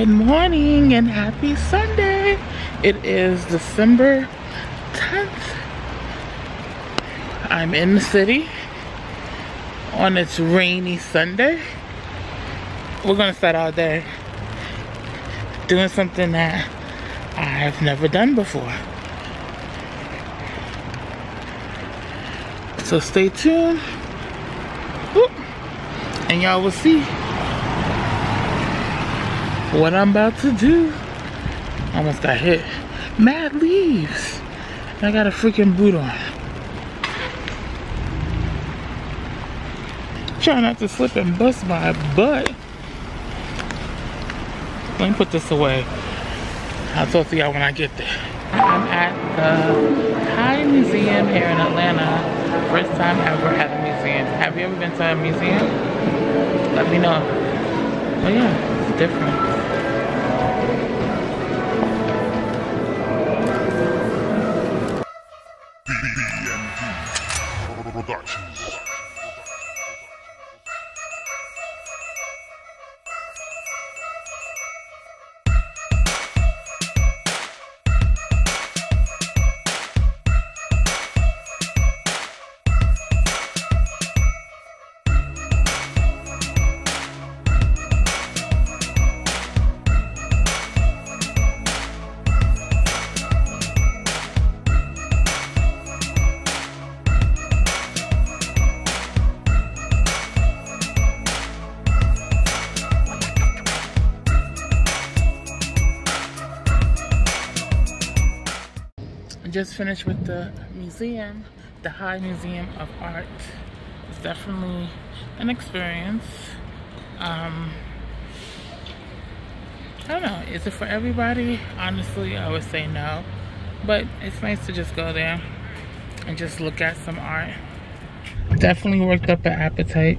Good morning and happy Sunday. It is December 10th. I'm in the city on this rainy Sunday. We're gonna start out there doing something that I've never done before. So stay tuned. And y'all will see what I'm about to do. Almost got hit. Mad leaves. I got a freaking boot on. Try not to slip and bust my butt. Let me put this away. I'll talk to y'all when I get there. I'm at the High Museum here in Atlanta. First time ever at a museum. Have you ever been to a museum? Let me know. Oh yeah, it's different. Just finished with the museum, the High Museum of Art. It's definitely an experience. Um, I don't know, is it for everybody? Honestly, I would say no. But it's nice to just go there and just look at some art. Definitely worked up an appetite.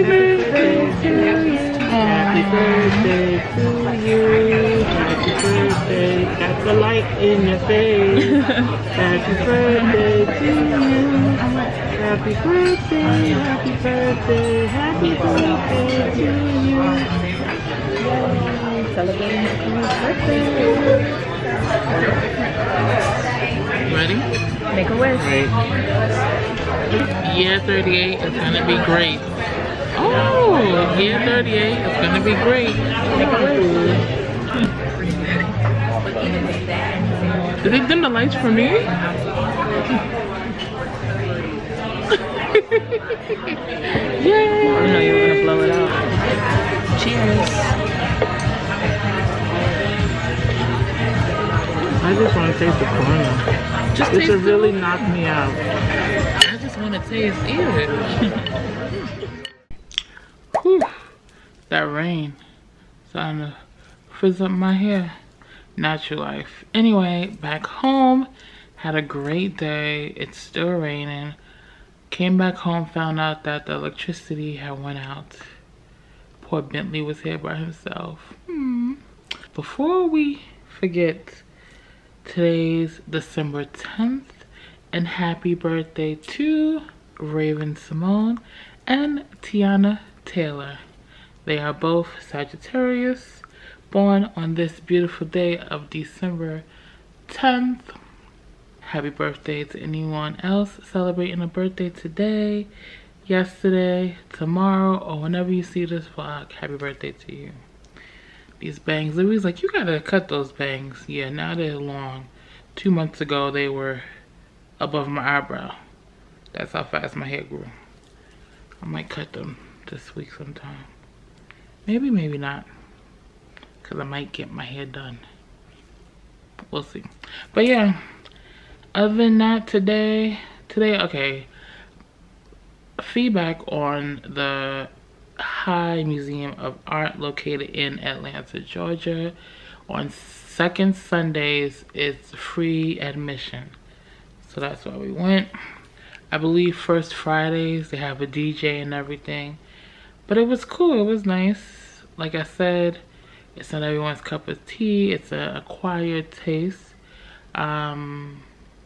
Happy birthday to you. Happy birthday to you. Happy birthday. Got the light in your face. Happy birthday to you. Happy birthday. Happy birthday. Happy birthday to you. Yay. Celebrating your birthday. Ready? Make a wish. Year 38 is gonna be great. Oh, year 38 is gonna be great. A. Did they dim the lights for me? Yay! I know you were gonna blow it out. Cheers. I just want to taste the corn. Just this would really knock me out. I just want to taste it. that rain starting to frizz up my hair. Natural life. Anyway, back home, had a great day. It's still raining. Came back home, found out that the electricity had went out. Poor Bentley was here by himself. Hmm. Before we forget, today's December 10th, and happy birthday to Raven-Symoné and Teyana Taylor. They are both Sagittarius, born on this beautiful day of December 10th. Happy birthday to anyone else celebrating a birthday today, yesterday, tomorrow, or whenever you see this vlog. Happy birthday to you. These bangs, Louis like, you gotta cut those bangs. Yeah, now they're long. Two months ago, they were above my eyebrow. That's how fast my hair grew. I might cut them this week sometime. Maybe, maybe not. Because I might get my hair done. We'll see. But yeah, other than that, today, today, okay. Feedback on the High Museum of Art located in Atlanta, Georgia. On second Sundays, it's free admission. So that's why we went. I believe first Fridays, they have a DJ and everything. But it was cool, it was nice. Like I said, it's not everyone's cup of tea. It's an acquired taste. Um,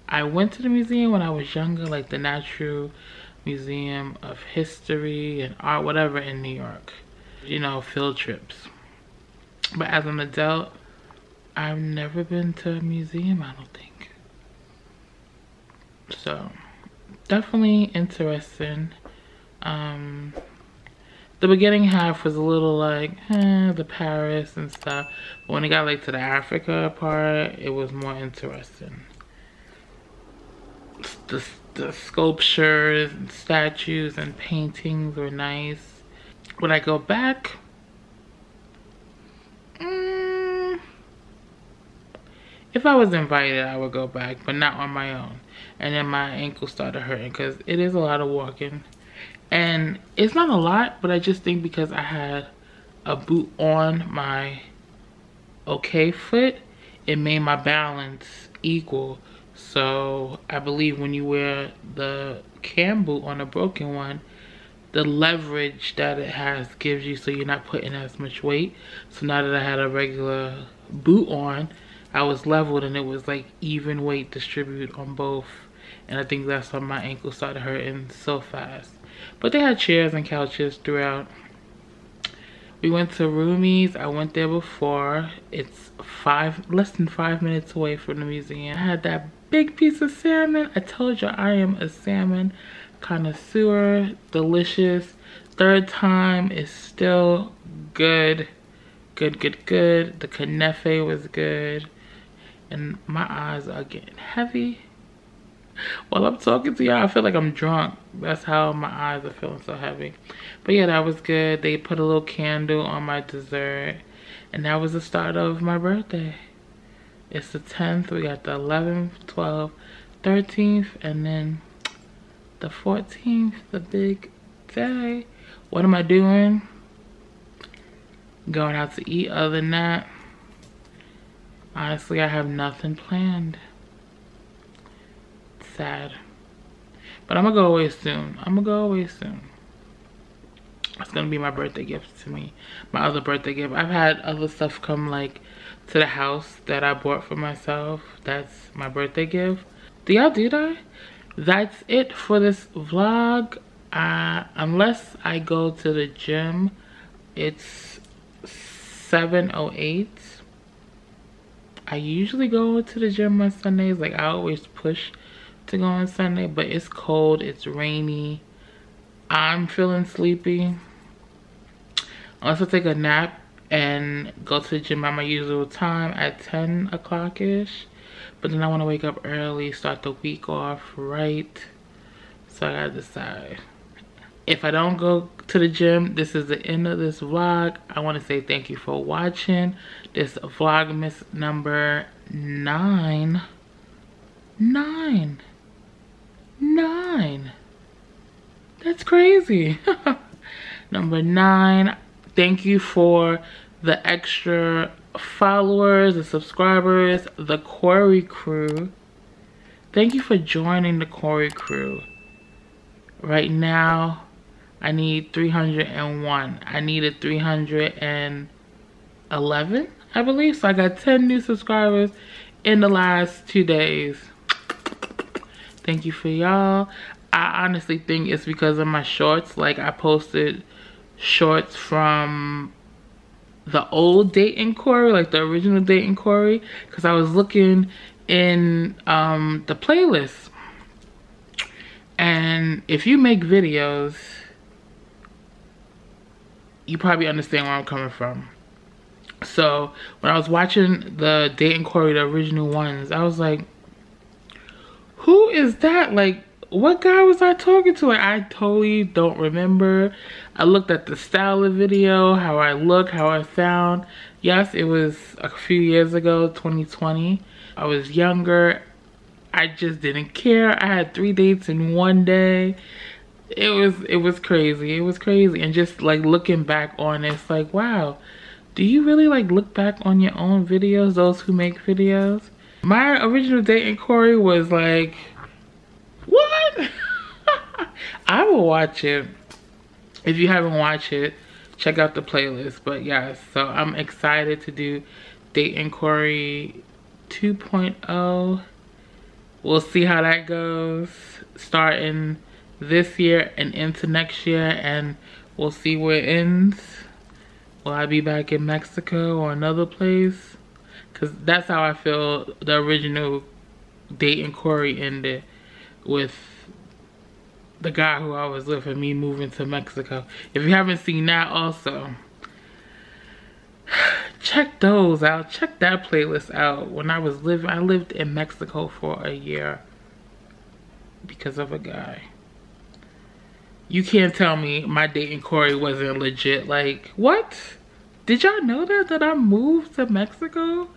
I went to the museum when I was younger, like the Natural Museum of History and Art, whatever in New York. You know, field trips. But as an adult, I've never been to a museum, I don't think. So, definitely interesting. Um, the beginning half was a little like, eh, the Paris and stuff. But when it got like to the Africa part, it was more interesting. The, the sculptures and statues and paintings were nice. Would I go back? Mm, if I was invited, I would go back, but not on my own and then my ankle started hurting because it is a lot of walking and it's not a lot but i just think because i had a boot on my okay foot it made my balance equal so i believe when you wear the cam boot on a broken one the leverage that it has gives you so you're not putting as much weight so now that i had a regular boot on I was leveled and it was like even weight distributed on both. And I think that's why my ankle started hurting so fast. But they had chairs and couches throughout. We went to Rumi's. I went there before. It's five, less than five minutes away from the museum. I had that big piece of salmon. I told you I am a salmon connoisseur. Delicious. Third time is still good. Good, good, good. The knefe was good and my eyes are getting heavy. While I'm talking to y'all, I feel like I'm drunk. That's how my eyes are feeling so heavy. But yeah, that was good. They put a little candle on my dessert. And that was the start of my birthday. It's the 10th. We got the 11th, 12th, 13th, and then the 14th, the big day. What am I doing? Going out to eat other than that. Honestly, I have nothing planned. Sad. But I'm gonna go away soon. I'm gonna go away soon. It's gonna be my birthday gift to me. My other birthday gift. I've had other stuff come like to the house that I bought for myself. That's my birthday gift. Do y'all do that? That's it for this vlog. Uh, unless I go to the gym, it's 7.08 I usually go to the gym on Sundays. Like I always push to go on Sunday, but it's cold, it's rainy. I'm feeling sleepy. I take a nap and go to the gym at my usual time at 10 o'clock-ish. But then I want to wake up early, start the week off right. So I gotta decide if I don't go to the gym, this is the end of this vlog. I want to say thank you for watching this Vlogmas number nine. Nine. Nine. That's crazy. number nine. Thank you for the extra followers, the subscribers, the Cory crew. Thank you for joining the Cory crew. Right now, I need 301. I needed 311, I believe. So I got 10 new subscribers in the last two days. Thank you for y'all. I honestly think it's because of my shorts. Like I posted shorts from the old dating Cory, like the original dating Cory, because I was looking in um, the playlist. And if you make videos, you probably understand where I'm coming from. So when I was watching the dating Cory, the original ones, I was like, who is that? Like, what guy was I talking to? Like, I totally don't remember. I looked at the style of video, how I look, how I sound. Yes, it was a few years ago, 2020. I was younger. I just didn't care. I had three dates in one day. It was it was crazy. It was crazy. And just like looking back on it, it's like, wow, do you really like look back on your own videos, those who make videos? My original dating Cory was like, what? I will watch it if you haven't watched it, check out the playlist. But yes, so I'm excited to do Dating Cory 2.0. We'll see how that goes starting this year and into next year and we'll see where it ends. Will I be back in Mexico or another place? Because that's how I feel the original Dating Cory ended with the guy who I was with and me moving to Mexico. If you haven't seen that also, check those out. Check that playlist out. When I was living, I lived in Mexico for a year because of a guy. You can't tell me my dating Cory wasn't legit. Like, what? Did y'all know that? That I moved to Mexico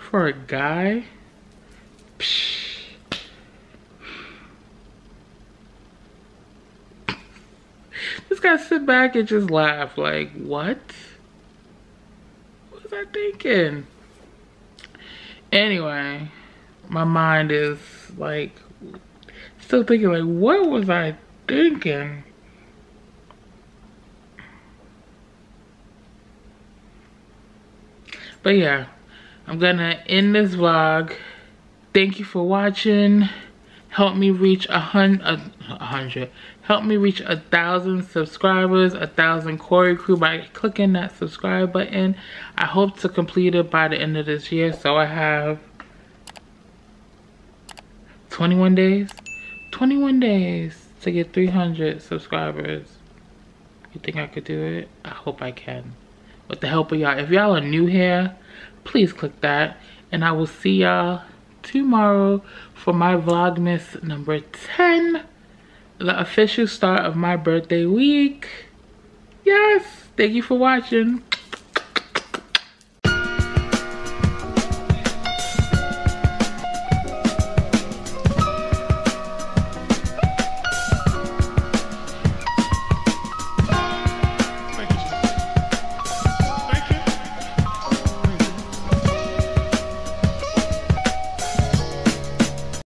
for a guy? Psh. gotta sit back and just laugh. Like, what? What was I thinking? Anyway, my mind is like still thinking like, what was I thinking? But yeah, I'm gonna end this vlog. Thank you for watching. Help me reach a hundred, a hundred, help me reach a thousand subscribers a thousand Cory crew by clicking that subscribe button. I hope to complete it by the end of this year. So I have 21 days. 21 days to get 300 subscribers. You think I could do it? I hope I can. With the help of y'all. If y'all are new here please click that and I will see y'all tomorrow for my vlogmas number 10 the official start of my birthday week. Yes, thank you for watching.